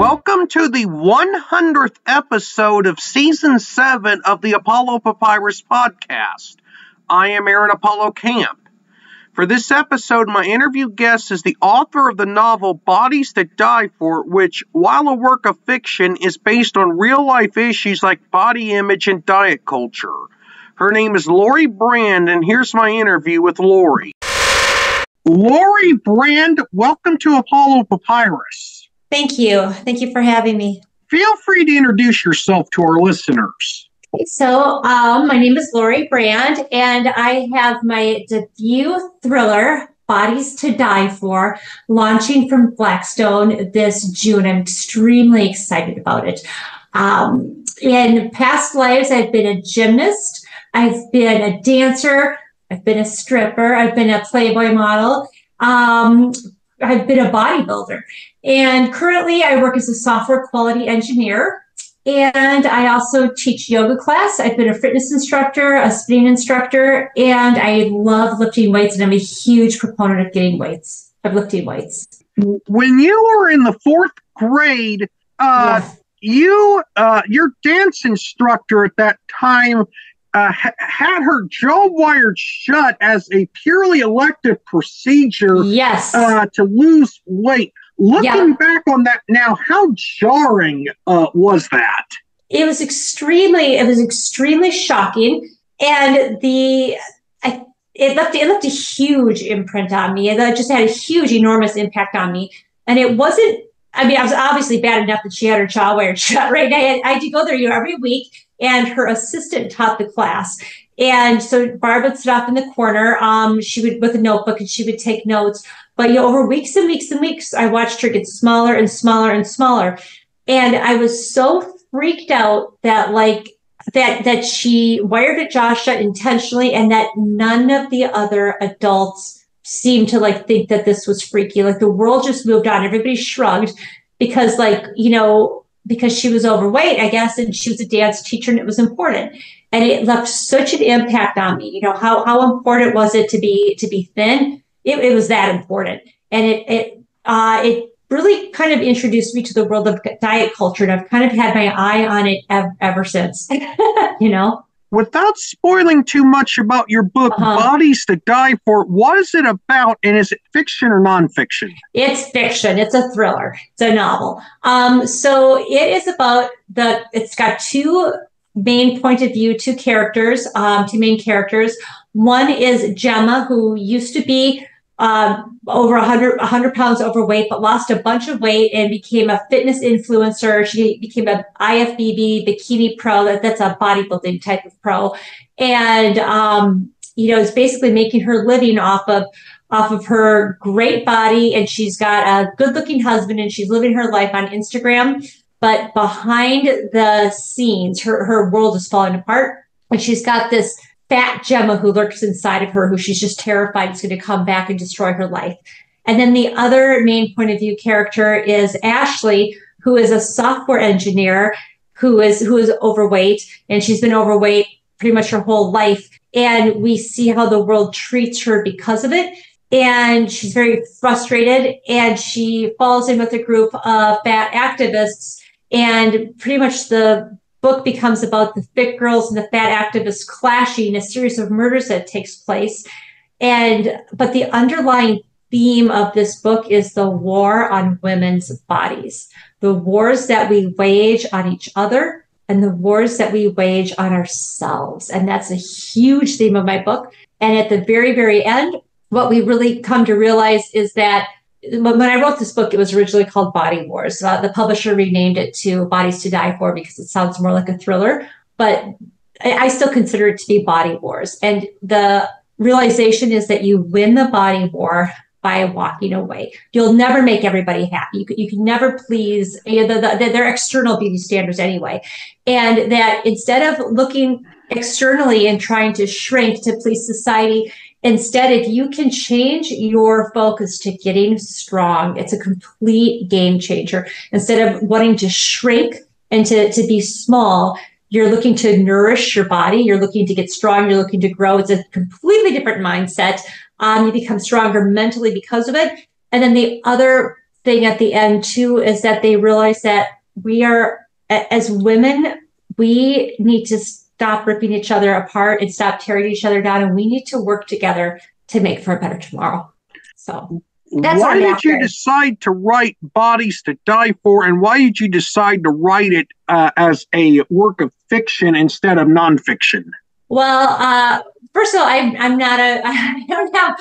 Welcome to the 100th episode of season 7 of the Apollo Papyrus podcast. I am Aaron Apollo Camp. For this episode, my interview guest is the author of the novel Bodies to Die For, which, while a work of fiction, is based on real life issues like body image and diet culture. Her name is Lori Brand, and here's my interview with Lori. Lori Brand, welcome to Apollo Papyrus. Thank you. Thank you for having me. Feel free to introduce yourself to our listeners. So, um, my name is Lori Brand, and I have my debut thriller, Bodies to Die For, launching from Blackstone this June. I'm extremely excited about it. Um, in past lives, I've been a gymnast, I've been a dancer, I've been a stripper, I've been a Playboy model, um, I've been a bodybuilder. And currently, I work as a software quality engineer. And I also teach yoga class. I've been a fitness instructor, a spinning instructor, and I love lifting weights. And I'm a huge proponent of getting weights, of lifting weights. When you were in the fourth grade, uh, you, uh, your dance instructor at that time, uh, ha- had her jaw wired shut as a purely elective procedure. Yes. Uh, to lose weight. Looking yeah. back on that now, how jarring uh, was that? It was extremely, it was extremely shocking, and the I, it left it left a huge imprint on me. It just had a huge, enormous impact on me, and it wasn't. I mean, I was obviously bad enough that she had her jaw wired shut. Right, I I had to go there, you know, every week, and her assistant taught the class. And so Barb would sit off in the corner. Um, she would with a notebook and she would take notes. But you know, over weeks and weeks and weeks, I watched her get smaller and smaller and smaller. And I was so freaked out that like that that she wired at Joshua intentionally and that none of the other adults seemed to like think that this was freaky. Like the world just moved on. Everybody shrugged because like, you know, because she was overweight, I guess, and she was a dance teacher and it was important. And it left such an impact on me. You know, how how important was it to be to be thin? It, it was that important. And it, it, uh, it really kind of introduced me to the world of diet culture. And I've kind of had my eye on it ever, ever since, you know? Without spoiling too much about your book, uh-huh. Bodies to Die For, what is it about and is it fiction or nonfiction? It's fiction. It's a thriller. It's a novel. Um, so it is about the, it's got two main point of view, two characters, um, two main characters. One is Gemma, who used to be um, over 100, 100 pounds overweight, but lost a bunch of weight and became a fitness influencer. She became a IFBB bikini pro. That, that's a bodybuilding type of pro. And, um, you know, it's basically making her living off of off of her great body and she's got a good looking husband and she's living her life on Instagram. But behind the scenes, her, her world is falling apart. And she's got this fat Gemma who lurks inside of her, who she's just terrified is going to come back and destroy her life. And then the other main point of view character is Ashley, who is a software engineer who is who is overweight, and she's been overweight pretty much her whole life. And we see how the world treats her because of it. And she's very frustrated, and she falls in with a group of fat activists. And pretty much the book becomes about the fit girls and the fat activists clashing, a series of murders that takes place. And but the underlying theme of this book is the war on women's bodies, the wars that we wage on each other and the wars that we wage on ourselves. And that's a huge theme of my book. And at the very, very end, what we really come to realize is that when I wrote this book, it was originally called Body Wars. Uh, the publisher renamed it to Bodies to Die For because it sounds more like a thriller, but I, I still consider it to be Body Wars. And the realization is that you win the body war by walking away. You'll never make everybody happy. You can, you can never please you know, the, the, their external beauty standards anyway. And that instead of looking externally and trying to shrink to please society, Instead, if you can change your focus to getting strong, it's a complete game changer. Instead of wanting to shrink and to, to be small, you're looking to nourish your body. You're looking to get strong. You're looking to grow. It's a completely different mindset. Um, you become stronger mentally because of it. And then the other thing at the end too is that they realize that we are as women we need to stop ripping each other apart and stop tearing each other down and we need to work together to make for a better tomorrow so that's why did you decide to write Bodies to Die For, and why did you decide to write it uh, as a work of fiction instead of nonfiction? Well, uh, first of all, I'm I'm not a I don't have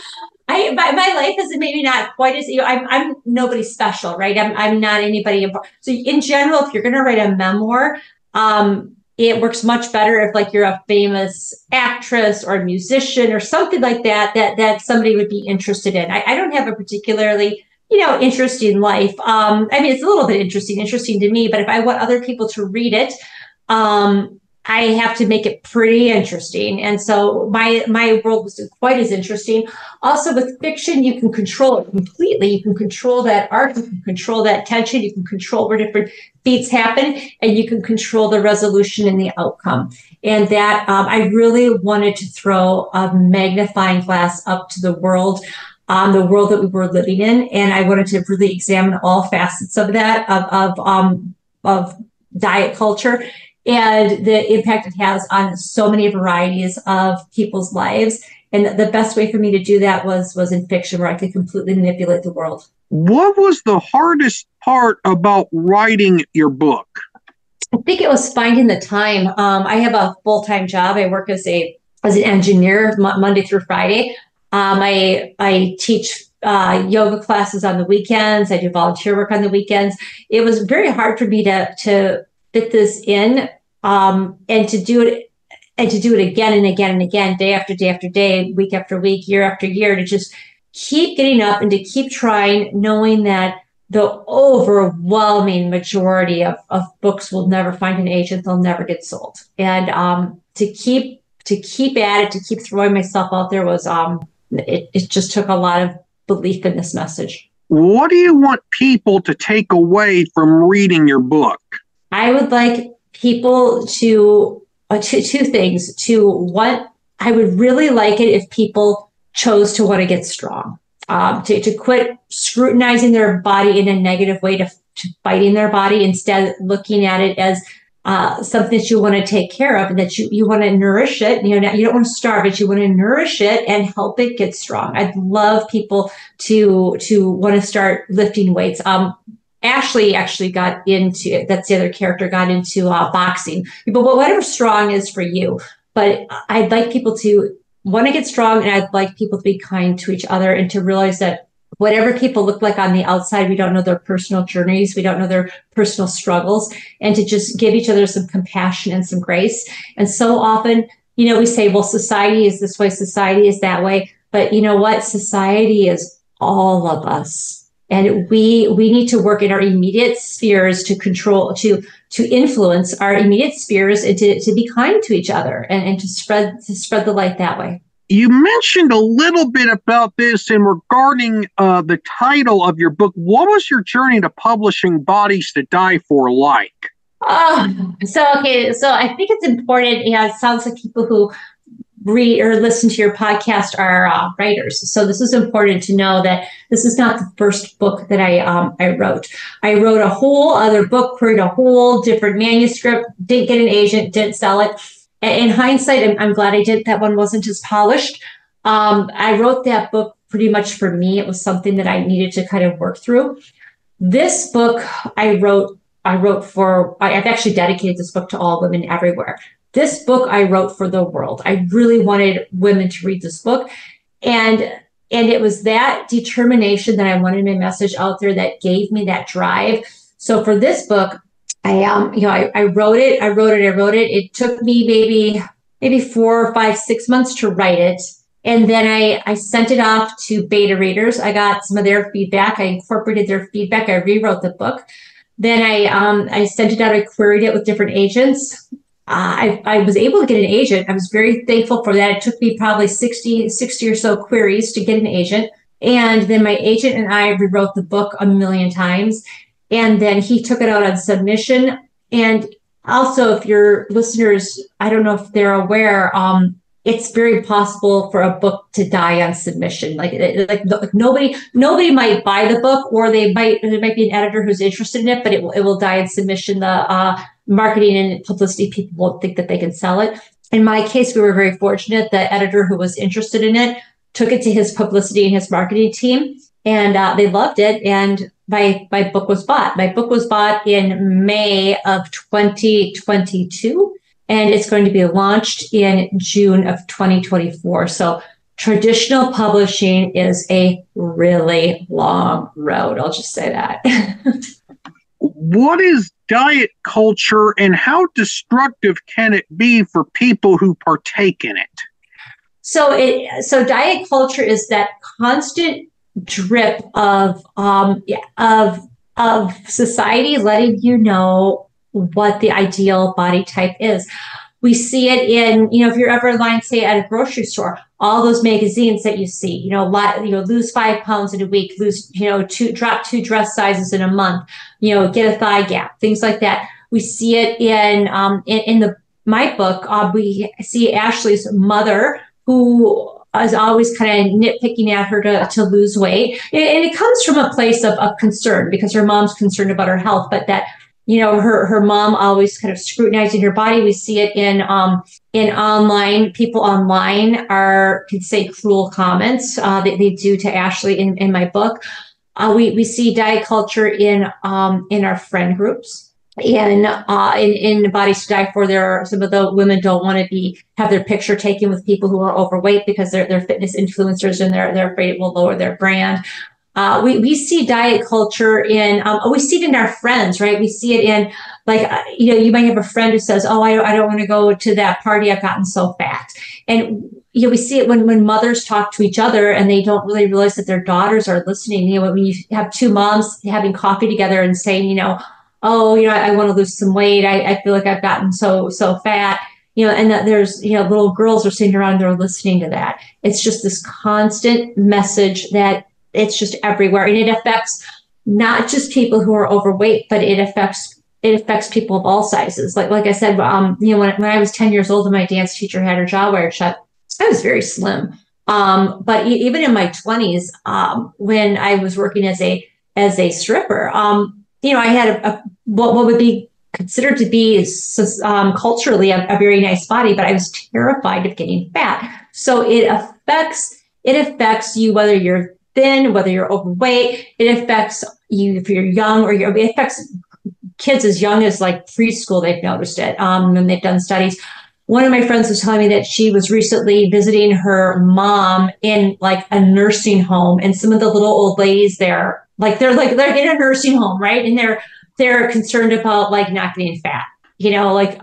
I my, my life is maybe not quite as you know I'm I'm nobody special, right? I'm I'm not anybody. So in general, if you're going to write a memoir, um, it works much better if like you're a famous actress or a musician or something like that that that somebody would be interested in. I, I don't have a particularly you know interesting life. Um, I mean, it's a little bit interesting, interesting to me. But if I want other people to read it, um, I have to make it pretty interesting. And so my my world was quite as interesting. Also with fiction, you can control it completely. You can control that arc, you can control that tension, you can control where different beats happen, and you can control the resolution and the outcome. And that um, I really wanted to throw a magnifying glass up to the world um, the world that we were living in. And I wanted to really examine all facets of that, of, of, um, of diet culture and the impact it has on so many varieties of people's lives. And the best way for me to do that was was in fiction, where I could completely manipulate the world. What was the hardest part about writing your book? I think it was finding the time. Um, I have a full time job. I work as a as an engineer Monday through Friday. Um, I I teach uh, yoga classes on the weekends. I do volunteer work on the weekends. It was very hard for me to to fit this in um, and to do it and to do it again and again and again, day after day after day, week after week, year after year, to just keep getting up and to keep trying, knowing that the overwhelming majority of, of books will never find an agent, they'll never get sold. And um, to keep to keep at it, to keep throwing myself out there was um, it, it just took a lot of belief in this message. What do you want people to take away from reading your book? I would like people to uh, two, two things to what I would really like it if people chose to want to get strong, um, to, to quit scrutinizing their body in a negative way, to, to fighting their body, instead looking at it as uh, something that you want to take care of and that you, you want to nourish it. You know, you don't want to starve it. You want to nourish it and help it get strong. I'd love people to, to want to start lifting weights. Um, Ashley actually got into that's the other character got into uh, boxing. But whatever strong is for you. But I'd like people to want to get strong, and I'd like people to be kind to each other and to realize that whatever people look like on the outside, we don't know their personal journeys, we don't know their personal struggles, and to just give each other some compassion and some grace. And so often, you know, we say, well, society is this way, society is that way. But you know what? Society is all of us and we we need to work in our immediate spheres to control to to influence our immediate spheres and to, to be kind to each other and, and to spread to spread the light that way you mentioned a little bit about this in regarding uh, the title of your book what was your journey to publishing bodies to die for like Oh, so okay. So I think it's important. Yeah, it sounds like people who read or listen to your podcast are uh, writers. So this is important to know that this is not the first book that I um, I wrote. I wrote a whole other book, created a whole different manuscript, didn't get an agent, didn't sell it. In hindsight, I'm, I'm glad I did. That one wasn't as polished. Um, I wrote that book pretty much for me. It was something that I needed to kind of work through. This book I wrote I wrote for, I've actually dedicated this book to all women everywhere this book I wrote for the world. I really wanted women to read this book. And and it was that determination that I wanted my message out there that gave me that drive. So for this book, I um, you know, I, I wrote it, I wrote it, I wrote it. It took me maybe maybe four or five, six months to write it. And then I, I sent it off to beta readers. I got some of their feedback. I incorporated their feedback. I rewrote the book. Then I um, I sent it out. I queried it with different agents. I, I was able to get an agent. I was very thankful for that. It took me probably 60, 60 or so queries to get an agent. And then my agent and I rewrote the book a million times. And then he took it out on submission. And also, if your listeners, I don't know if they're aware, um, it's very possible for a book to die on submission. Like, like nobody, nobody might buy the book, or they might there might be an editor who's interested in it, but it will it will die in submission. The uh, marketing and publicity people won't think that they can sell it. In my case, we were very fortunate. The editor who was interested in it took it to his publicity and his marketing team, and uh, they loved it. And my my book was bought. My book was bought in May of 2022 and it's going to be launched in June of 2024. So traditional publishing is a really long road. I'll just say that. what is diet culture and how destructive can it be for people who partake in it? So it so diet culture is that constant drip of um of of society letting you know what the ideal body type is. We see it in, you know, if you're ever in line, say at a grocery store, all those magazines that you see, you know, lot, you know, lose five pounds in a week, lose, you know, two, drop two dress sizes in a month, you know, get a thigh gap, things like that. We see it in, um, in, in the, my book, uh, we see Ashley's mother who is always kind of nitpicking at her to, to lose weight. And it comes from a place of, of concern because her mom's concerned about her health, but that you know her her mom always kind of scrutinizing her body. We see it in um in online. People online are can say cruel comments uh, that they do to ashley in, in my book. Uh, we we see diet culture in um in our friend groups. And uh, in, in bodies to die for there are some of the women don't want to be have their picture taken with people who are overweight because they're, they're fitness influencers and they're, they're afraid it will lower their brand uh, we, we see diet culture in, um, we see it in our friends, right? We see it in like, uh, you know, you might have a friend who says, Oh, I don't, I don't want to go to that party. I've gotten so fat. And, you know, we see it when, when mothers talk to each other and they don't really realize that their daughters are listening. You know, when you have two moms having coffee together and saying, you know, Oh, you know, I, I want to lose some weight. I, I feel like I've gotten so, so fat you know, and that there's, you know, little girls are sitting around, they're listening to that. It's just this constant message that it's just everywhere. And it affects not just people who are overweight but it affects it affects people of all sizes. Like like i said um you know when, when i was 10 years old and my dance teacher had her jaw wired shut i was very slim. Um but even in my 20s um when i was working as a as a stripper um you know i had a, a what, what would be considered to be um, culturally a, a very nice body but i was terrified of getting fat. So it affects it affects you whether you're thin, whether you're overweight. It affects you if you're young or you're, it affects kids as young as like preschool. They've noticed it um, and they've done studies. One of my friends was telling me that she was recently visiting her mom in like a nursing home, and some of the little old ladies there, like they're like they're in a nursing home, right? And they're they're concerned about like not getting fat, you know, like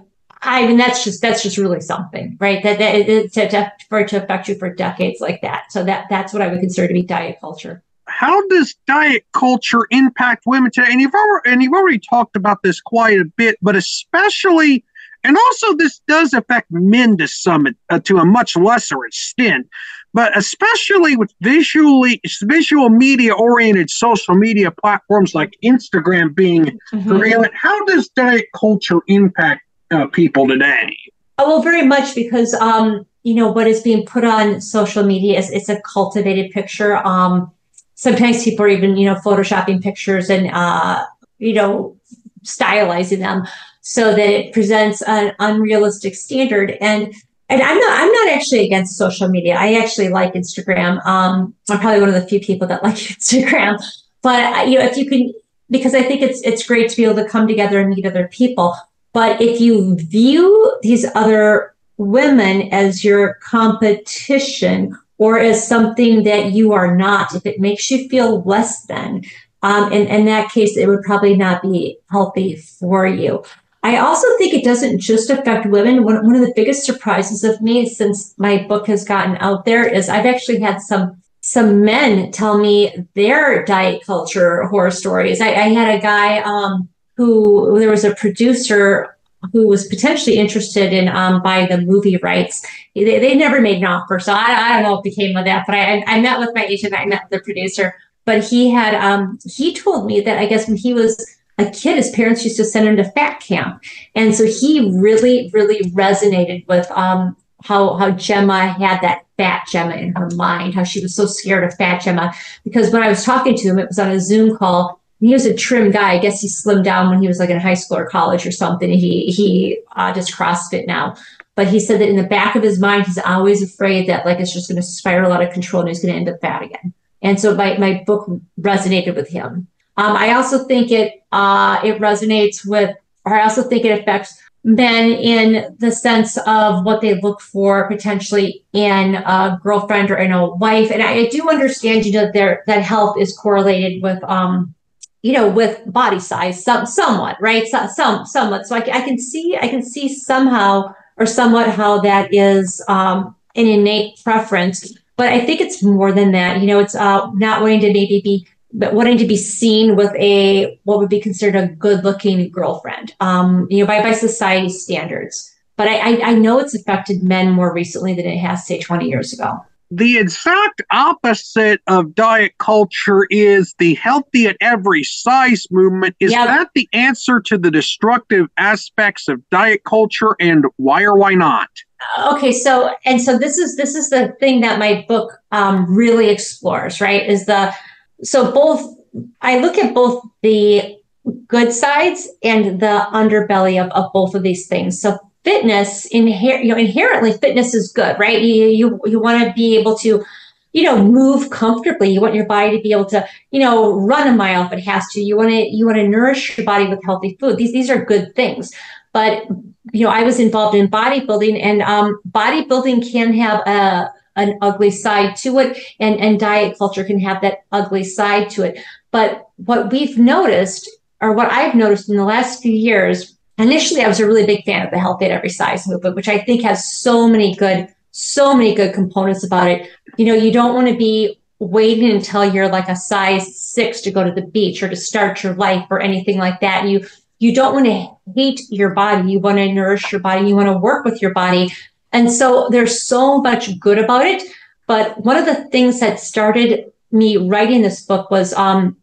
I mean, that's just that's just really something, right? That that it, to, to, for it to affect you for decades like that. So that that's what I would consider to be diet culture. How does diet culture impact women today? And you've already, and you've already talked about this quite a bit, but especially, and also this does affect men to some uh, to a much lesser extent, but especially with visually visual media oriented social media platforms like Instagram being mm-hmm. prevalent. How does diet culture impact uh, people today? Oh, well, very much because um, you know what is being put on social media is it's a cultivated picture. Um, sometimes people are even you know photoshopping pictures and uh, you know stylizing them so that it presents an unrealistic standard and and I'm not I'm not actually against social media. I actually like Instagram. Um, I'm probably one of the few people that like Instagram. But you know, if you can, because I think it's it's great to be able to come together and meet other people. But if you view these other women as your competition or as something that you are not, if it makes you feel less than, um, in, in that case, it would probably not be healthy for you. I also think it doesn't just affect women. One, one of the biggest surprises of me since my book has gotten out there is I've actually had some some men tell me their diet culture horror stories. I, I had a guy um, who there was a producer who was potentially interested in um, buying the movie rights. They, they never made an offer, so I, I don't know what became of that. But I, I met with my agent, I met the producer, but he had um, he told me that I guess when he was a kid, his parents used to send him to fat camp, and so he really, really resonated with um, how how Gemma had that fat Gemma in her mind, how she was so scared of fat Gemma. Because when I was talking to him, it was on a Zoom call. He was a trim guy. I guess he slimmed down when he was like in high school or college or something. He he uh, does CrossFit now. But he said that in the back of his mind, he's always afraid that like it's just going to spiral out of control and he's going to end up fat again. And so my, my book resonated with him. Um, I also think it uh, it resonates with, or I also think it affects men in the sense of what they look for potentially in a girlfriend or in a wife. And I, I do understand, you know, there that health is correlated with, um, you know, with body size, some somewhat, right? So, some somewhat. So I, I can see, I can see somehow or somewhat how that is um, an innate preference. But I think it's more than that. You know, it's uh, not wanting to maybe be, but wanting to be seen with a what would be considered a good-looking girlfriend. Um, you know, by by society standards. But I, I, I know it's affected men more recently than it has, say, 20 years ago the exact opposite of diet culture is the healthy at every size movement. Is yep. that the answer to the destructive aspects of diet culture and why or why not? Okay, so and so this is this is the thing that my book um, really explores, right? Is the so both I look at both the good sides and the underbelly of, of both of these things. So fitness inher- you know inherently fitness is good right? You you, you want to be able to you know move comfortably. You want your body to be able to you know run a mile if it has to. You want to you want to nourish your body with healthy food. These these are good things. But you know i was involved in bodybuilding and um, bodybuilding can have a an ugly side to it and and diet culture can have that ugly side to it. But what we've noticed or what i've noticed in the last few years initially I was a really big fan of the health at every size movement, which I think has so many good, so many good components about it. You know, you don't want to be waiting until you're like a size six to go to the beach or to start your life or anything like that. You you don't want to hate your body. You want to nourish your body. You want to work with your body. And so there's so much good about it. But one of the things that started me writing this book was um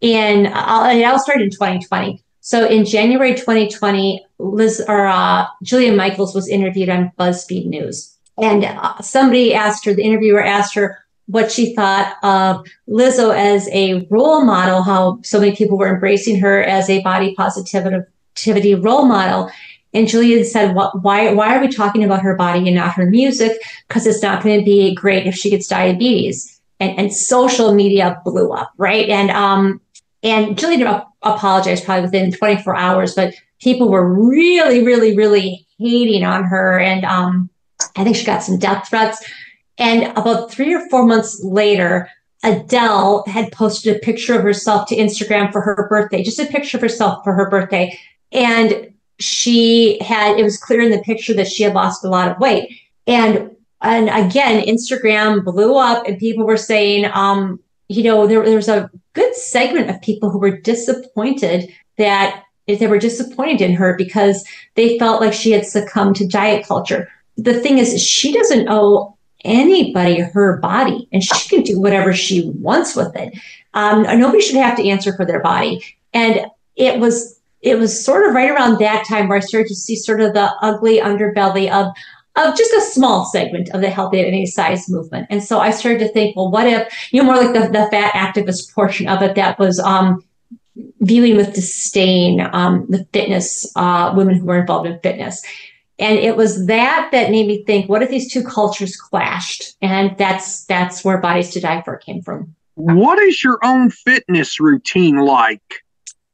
in I'll, it all started in 2020 so in January 2020, Lizzo uh, Jillian Michaels was interviewed on BuzzFeed News, and uh, somebody asked her, the interviewer asked her what she thought of Lizzo as a role model, how so many people were embracing her as a body positivity role model. And Jillian said, why, why are we talking about her body and not her music? Because it's not going to be great if she gets diabetes. And, and social media blew up, right? And um, and Jillian apologized probably within 24 hours, but people were really, really, really hating on her. And um, I think she got some death threats. And about three or four months later, Adele had posted a picture of herself to Instagram for her birthday, just a picture of herself for her birthday. And she had, it was clear in the picture that she had lost a lot of weight. And and again, Instagram blew up and people were saying, um, you know, there, was a good segment of people who were disappointed that they were disappointed in her because they felt like she had succumbed to diet culture. The thing is, she doesn't owe anybody her body and she can do whatever she wants with it. Um, nobody should have to answer for their body. And it was it was sort of right around that time where I started to see sort of the ugly underbelly of of just a small segment of the healthy at any size movement. And so I started to think, well, what if, you know, more like the, the fat activist portion of it that was um, viewing with disdain um, the fitness, uh, women who were involved in fitness. And it was that that made me think, what if these two cultures clashed? And that's that's where Bodies to Die For came from. What is your own fitness routine like?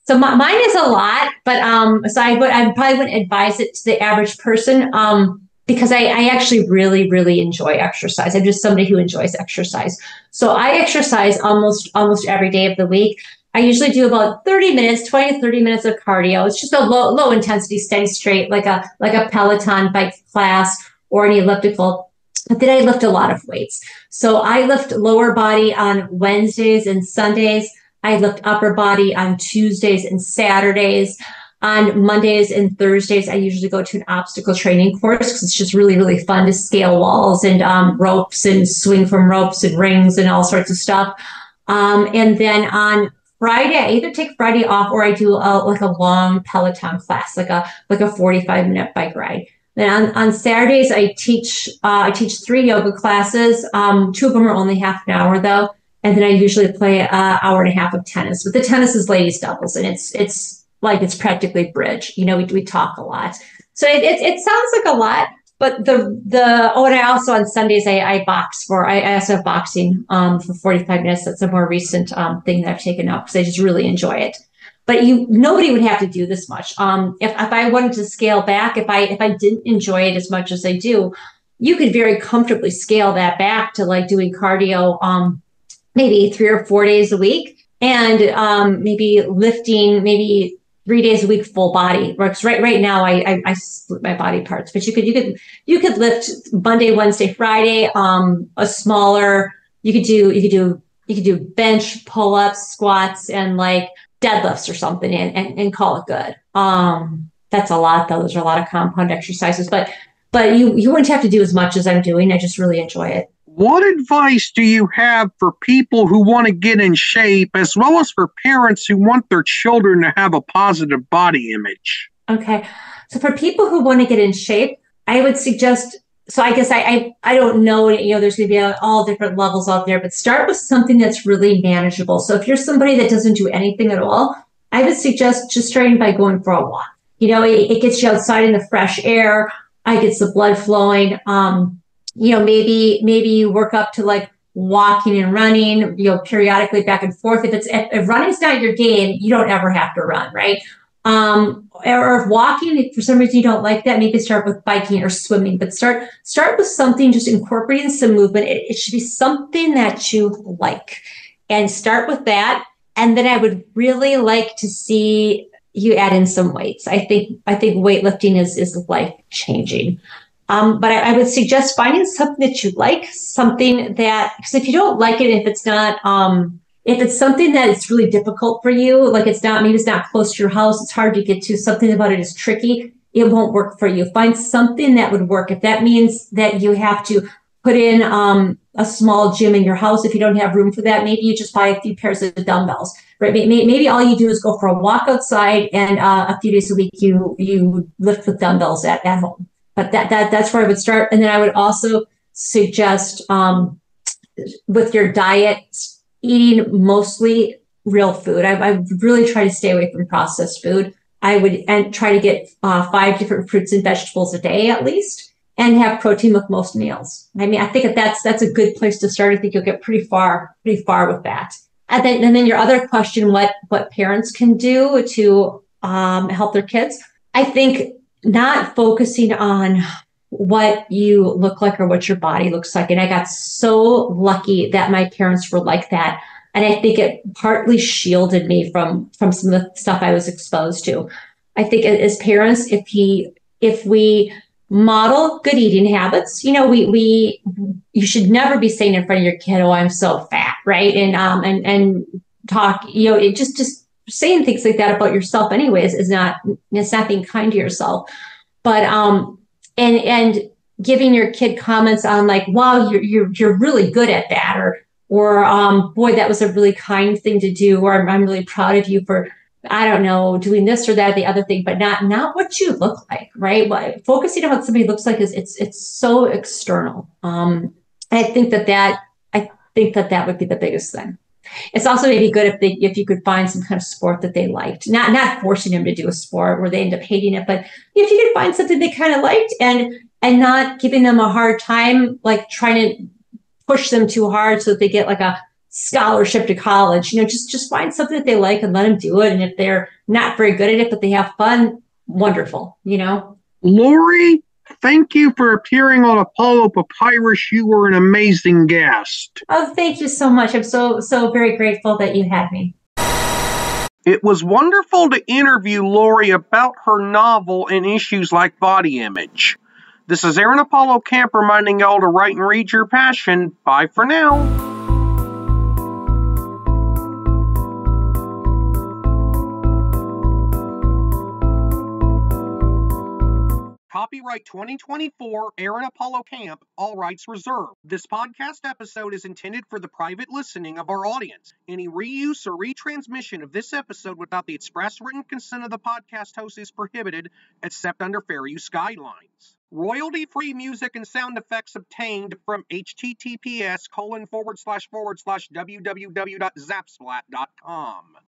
So my, mine is a lot, but um, so I would I probably wouldn't advise it to the average person. Um, because I, I, actually really, really enjoy exercise. I'm just somebody who enjoys exercise. So I exercise almost almost every day of the week. I usually do about 30 minutes, 20 to 30 minutes of cardio. It's just a low, low intensity, steady straight, like a like a Peloton bike class or an elliptical. But then I lift a lot of weights. So I lift lower body on Wednesdays and Sundays. I lift upper body on Tuesdays and Saturdays. On Mondays and Thursdays, I usually go to an obstacle training course because it's just really, really fun to scale walls and um, ropes and swing from ropes and rings and all sorts of stuff. Um, and then on Friday, I either take Friday off or I do a, like a long Peloton class, like a like a 45 minute bike ride. Then on, on Saturdays, I teach uh, I teach three yoga classes. Um, two of them are only half an hour though, and then I usually play an hour and a half of tennis. But the tennis is ladies doubles, and it's it's like it's practically bridge. You know, we we talk a lot, so it it, it sounds like a lot. But the the oh, and I also on Sundays I, I box for I, I also have boxing um, for forty five minutes. That's a more recent um, thing that I've taken up because I just really enjoy it but you nobody would have to do this much um, if, if i wanted to scale back if i if i didn't enjoy it as much as i do you could very comfortably scale that back to like doing cardio um, maybe three or four days a week and um, maybe lifting maybe three days a week full body works right right now I, I, I split my body parts but you could you could you could lift monday wednesday friday um a smaller you could do you could do you could do bench pull-ups squats and like deadlifts or something and, and, and call it good. Um, that's a lot though. Those are a lot of compound exercises, but but you you wouldn't have to do as much as I'm doing. I just really enjoy it. What advice do you have for people who want to get in shape as well as for parents who want their children to have a positive body image? Okay. So for people who want to get in shape, I would suggest so I guess I, I, I don't know, you know, there's going to be all different levels out there, but start with something that's really manageable. So if you're somebody that doesn't do anything at all, I would suggest just starting by going for a walk. You know, it, it gets you outside in the fresh air. I gets the blood flowing. Um, you know, maybe, maybe you work up to like walking and running, you know, periodically back and forth. If it's, if, if running's not your game, you don't ever have to run, right? Um, or if walking, if for some reason you don't like that, maybe start with biking or swimming, but start start with something, just incorporating some movement. It, it should be something that you like. And start with that. And then I would really like to see you add in some weights. I think I think weightlifting is is life changing. Um, but I, I, would suggest finding something that you like, something that because if you don't like it, if it's not um, if it's something that is really difficult for you, like it's not, maybe it's not close to your house, it's hard to get to, something about it is tricky, it won't work for you. Find something that would work. If that means that you have to put in um, a small gym in your house, if you don't have room for that, maybe you just buy a few pairs of dumbbells, right? Maybe, maybe all you do is go for a walk outside and uh, a few days a week you you lift with dumbbells at, at home. But that, that that's where I would start. And then I would also suggest um, with your diet, eating mostly real food. I, I really try to stay away from processed food. I would and try to get uh, five different fruits and vegetables a day at least, and have protein with most meals. I mean, I think that that's that's a good place to start. I think you'll get pretty far pretty far with that. And then and then your other question, what what parents can do to um, help their kids? I think not focusing on what you look like or what your body looks like. And I got so lucky that my parents were like that. And I think it partly shielded me from from some of the stuff I was exposed to. I think as parents, if he if we model good eating habits, you know, we we you should never be saying in front of your kid, "Oh, I'm so fat," right? And um and and talk, you know, it just just saying things like that about yourself, anyways, is not it's not being kind to yourself. But um and and giving your kid comments on like wow you're you're, you're really good at that or or um, boy that was a really kind thing to do or I'm, I'm really proud of you for i don't know doing this or that or the other thing but not not what you look like right? What, focusing on what somebody looks like is it's it's so external. Um, i think that that i think that that would be the biggest thing it's also maybe good if they if you could find some kind of sport that they liked. Not not forcing them to do a sport where they end up hating it, but if you could find something they kind of liked and and not giving them a hard time, like trying to push them too hard so that they get like a scholarship to college. You know, just just find something that they like and let them do it. And if they're not very good at it, but they have fun, wonderful. You know. Lori, Thank you for appearing on Apollo Papyrus. You were an amazing guest. Oh, thank you so much. I'm so, so very grateful that you had me. It was wonderful to interview Lori about her novel and issues like body image. This is Aaron Apollo Camp reminding y'all to write and read your passion. Bye for now. Copyright 2024 Aaron Apollo Camp, all rights reserved. This podcast episode is intended for the private listening of our audience. Any reuse or retransmission of this episode without the express written consent of the podcast host is prohibited, except under fair use guidelines. Royalty-free music and sound effects obtained from https colon forward slash forward slash www.zapsplat.com.